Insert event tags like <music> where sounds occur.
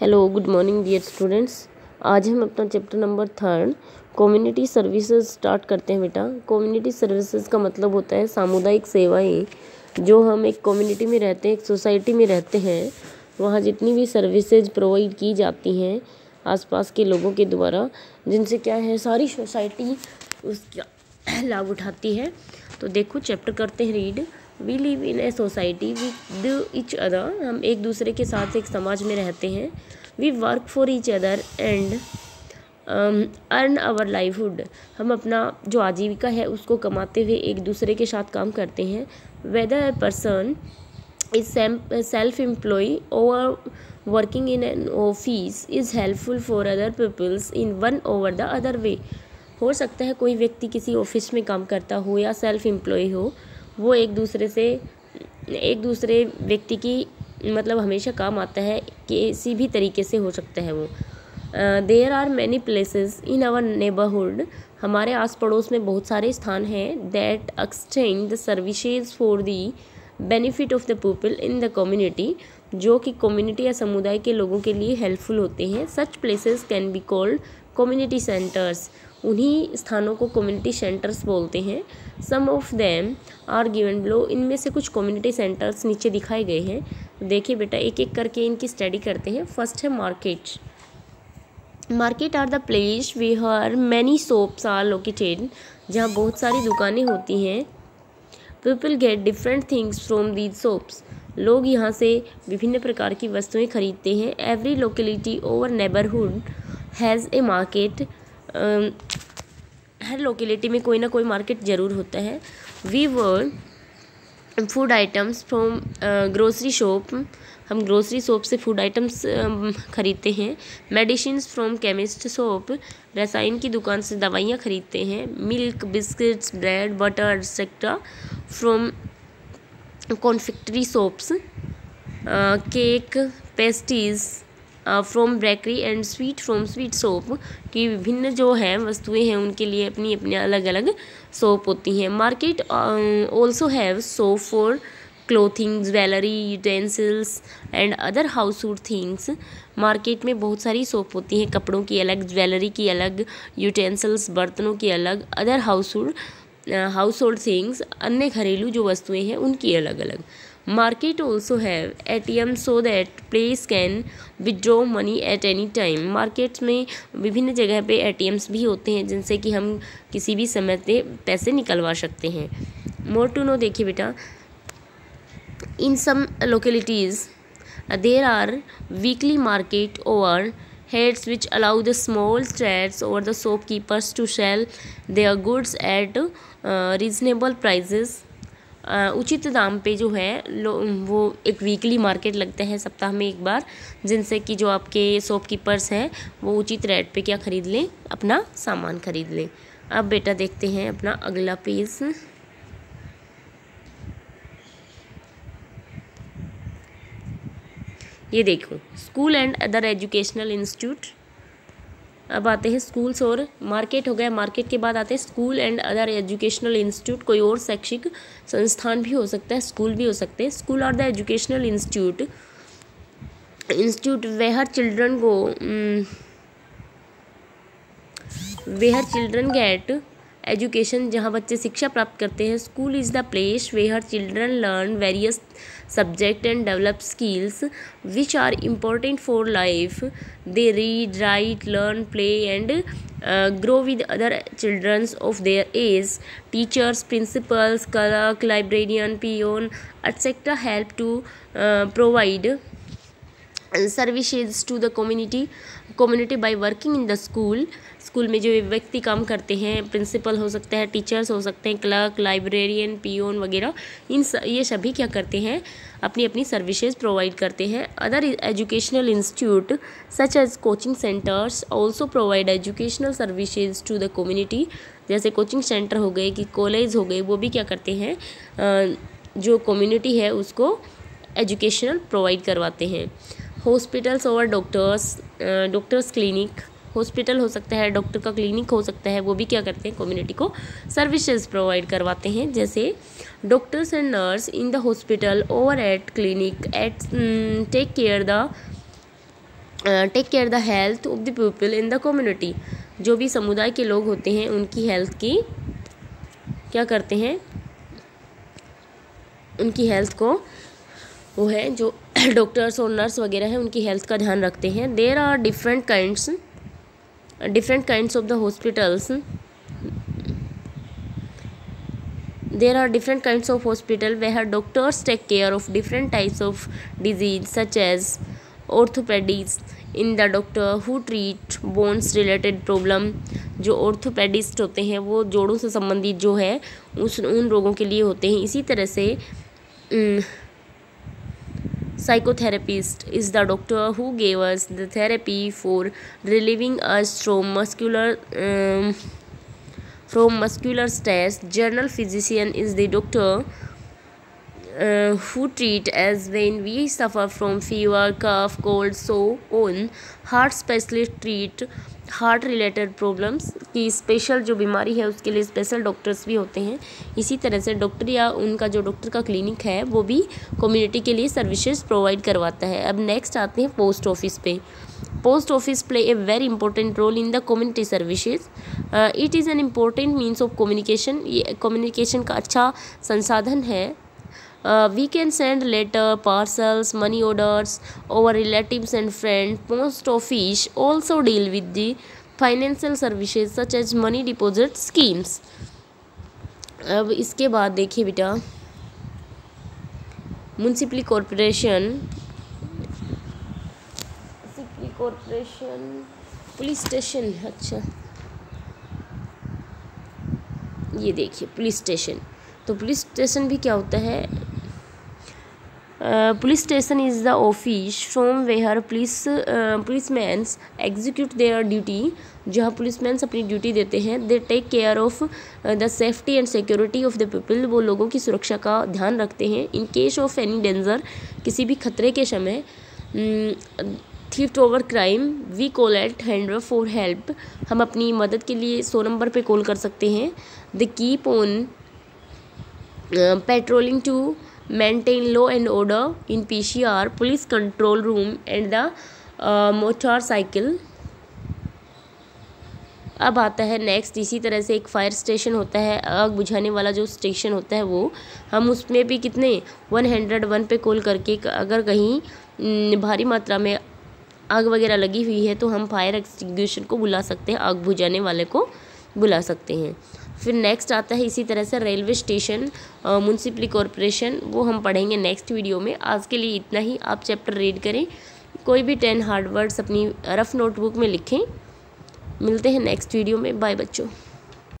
Hello good morning dear students आज हम अपना chapter number third community services start करते हैं बेटा। कम्युनिटी सर्विसेज़ का मतलब होता है सामुदायिक सेवाएँ, जो हम एक कम्युनिटी में रहते हैं, एक सोसाइटी में रहते हैं। वहाँ जितनी भी सर्विसेज़ प्रोवाइड की जाती हैं आसपास के लोगों के द्वारा, जिनसे क्या है, सारी सोसाइटी उसका <clears throat> लाभ उठाती है। तो देखो चैप्टर करते हैं read we live in a society with each other हम एक दूसरे के साथ एक समाज में रहते हैं। We work for each other and earn our livelihood हम अपना जो आजीविका है उसको कमाते हुए एक दूसरे के साथ काम करते हैं। Whether a person is self employed और working in an office is helpful for other peoples in one over the other way हो सकता है कोई व्यक्ति किसी ऑफ़िस में काम करता हो या सेल्फ एम्प्लॉय हो। वो एक दूसरे से, एक दूसरे व्यक्ति की मतलब हमेशा काम आता है, किसी भी तरीके से हो सकता है वो। There are many places in our neighbourhood हमारे आस पड़ोस में बहुत सारे स्थान हैं that exchange the services for the benefit of the people in the community जो कि कम्युनिटी या समुदाय के लोगों के लिए हेल्पफुल होते हैं। Such places can be called community centres उन्हीं स्थानों को कम्युनिटी सेंटर्स बोलते हैं। Some of them are given below इनमें से कुछ कम्युनिटी सेंटर्स नीचे दिखाए गए हैं। देखिए बेटा एक एक करके इनकी स्टडी करते हैं। फ़र्स्ट है market market are the place where many shops are located जहाँ बहुत सारी दुकानें होती हैं। People get different things from these shops लोग यहाँ से विभिन्न प्रकार की वस्तुएँ खरीदते हैं। Every locality over neighbourhood has a market हर लोकेलिटी में कोई ना कोई मार्केट ज़रूर होता है। We were food items from grocery shop हम ग्रोसरी शॉप से फ़ूड आइटम्स ख़रीदते हैं। मेडिसिन फ्रॉम केमिस्ट शॉप रसायन की दुकान से दवाइयाँ खरीदते हैं। Milk biscuits bread butter etcetera from confectionery shops cake pastries from bakery and sweet from sweet shop की विभिन्न जो है, वस्तुएँ हैं, उनके लिए अपनी अपनी अलग अलग सोप होती हैं। Market also have shop for clothing jewellery utensils and other household things market में बहुत सारी सोप होती हैं, कपड़ों की अलग ज्वेलरी की अलग यूटेंसिल्स बर्तनों की अलग other household household things अन्य घरेलू जो वस्तुएँ हैं, उनकी अलग अलग market also have A T M so that place can withdraw money at any time markets में विभिन्न जगह पर ए टी एम्स भी होते हैं, जिनसे कि हम किसी भी समय पे पैसे निकलवा सकते हैं। मोर टू नो देखिए बेटा। In some localities there are weekly market over heads which allow the small trades over the shopkeepers to sell their goods at reasonable prices उचित दाम पे जो है वो एक वीकली मार्केट लगता है सप्ताह में एक बार, जिनसे कि जो आपके शॉपकीपर्स हैं, वो उचित रेट पे क्या ख़रीद लें? अपना सामान ख़रीद लें। अब बेटा देखते हैं अपना अगला पेज ये देखो school and other educational institute अब आते हैं स्कूल्स और मार्केट हो गया। मार्केट के बाद आते हैं school and other educational institute कोई और शैक्षिक संस्थान भी हो सकता है स्कूल भी हो सकते हैं। स्कूल और the educational institute institute where children को वेहर चिल्ड्रन गेट एजुकेशन, जहाँ बच्चे शिक्षा प्राप्त करते हैं। School is the place where children learn various subject and develop skills, which are important for life. They read, write, learn, play and grow with other childrens of their age. Teachers, principals, clerk, librarian, peon, etcetera help to provide. Services to the community community by working in the school. School में जो व्यक्ति काम करते हैं principal हो सकते हैं teachers हो सकते हैं क्लर्क लाइब्रेरियन पीओन वगैरह इन स, ये सभी क्या करते हैं अपनी अपनी सर्विसेज़ प्रोवाइड करते हैं। Other educational institute such as coaching centers also provide educational services to the community जैसे कोचिंग सेंटर हो गए कि कॉलेज हो गए वो भी क्या करते हैं जो कम्युनिटी है उसको एजुकेशनल प्रोवाइड करवाते हैं। हॉस्पिटल्स और डॉक्टर्स डॉक्टर्स क्लिनिक, हॉस्पिटल हो सकता है, डॉक्टर का क्लिनिक हो सकता है, वो भी क्या करते हैं कम्युनिटी को सर्विसेज़ प्रोवाइड करवाते हैं, जैसे doctors and nurse in the hospital over at clinic at take care the take care the health of the people in the community जो भी समुदाय के लोग होते हैं, उनकी हेल्थ की क्या करते हैं? उनकी हेल्थ को वो है जो डॉक्टर्स और नर्स वगैरह हैं, उनकी हेल्थ का ध्यान रखते हैं। There are different kinds different kinds of the hospitals there are different kind of hospital where doctors take care of different types of disease such as orthopaedics in the doctor who treat bones related problem जो orthopaedist होते हैं, वो जोड़ों से संबंधित जो है, उस, उन रोगों के लिए होते हैं। इसी तरह से psychotherapist is the doctor who gave us the therapy for relieving us from muscular um, from muscular stress. General physician is the doctor uh, who treat as when we suffer from fever cough cold so on. Heart specialist treat heart related problems की special जो बीमारी है, उसके लिए special doctors भी होते हैं। इसी तरह से डॉक्टर या उनका जो डॉक्टर का क्लिनिक है, वो भी कम्युनिटी के लिए सर्विसेज़ प्रोवाइड करवाता है। अब नेक्स्ट आते हैं पोस्ट ऑफ़िस पे। Post office play a very important role in the community services. It is an important means of communication. ये कम्युनिकेशन का अच्छा संसाधन है। We can send letter parcels money orders over relatives and friend post office also deal with the financial services such as money deposit schemes अब इसके बाद देखिए बेटा municipal corporation corporation police station अच्छा। ये देखिए पुलिस स्टेशन तो police station भी क्या होता है? Police station is the office from where police police mans execute their duty जहाँ पुलिस मैंस अपनी ड्यूटी देते हैं they take care of the safety and security of the people वो लोगों की सुरक्षा का ध्यान रखते हैं. In case of any danger किसी भी खतरे के समय theft over crime we call at hundred for help हम अपनी मदद के लिए सौ नंबर पे कॉल कर सकते हैं. The keep on patrolling to maintain law and order in P C R police control room and the motorcycle अब आता है नेक्स्ट इसी तरह से एक फायर स्टेशन होता है, आग बुझाने वाला जो स्टेशन होता है वो, हम उसमें भी कितने वन हंड्रेड वन पे कॉल करके अगर कहीं भारी मात्रा में आग वगैरह लगी हुई है तो हम फायर एक्सटिंग्विशन को बुला सकते हैं, आग बुझाने वाले को बुला सकते हैं। फिर नेक्स्ट आता है इसी तरह से रेलवे स्टेशन म्यूनसिपली कॉरपोरेशन वो हम पढ़ेंगे नेक्स्ट वीडियो में। आज के लिए इतना ही। आप चैप्टर रीड करें। कोई भी टेन हार्ड वर्ड्स अपनी रफ नोटबुक में लिखें। मिलते हैं नेक्स्ट वीडियो में। बाय बच्चों।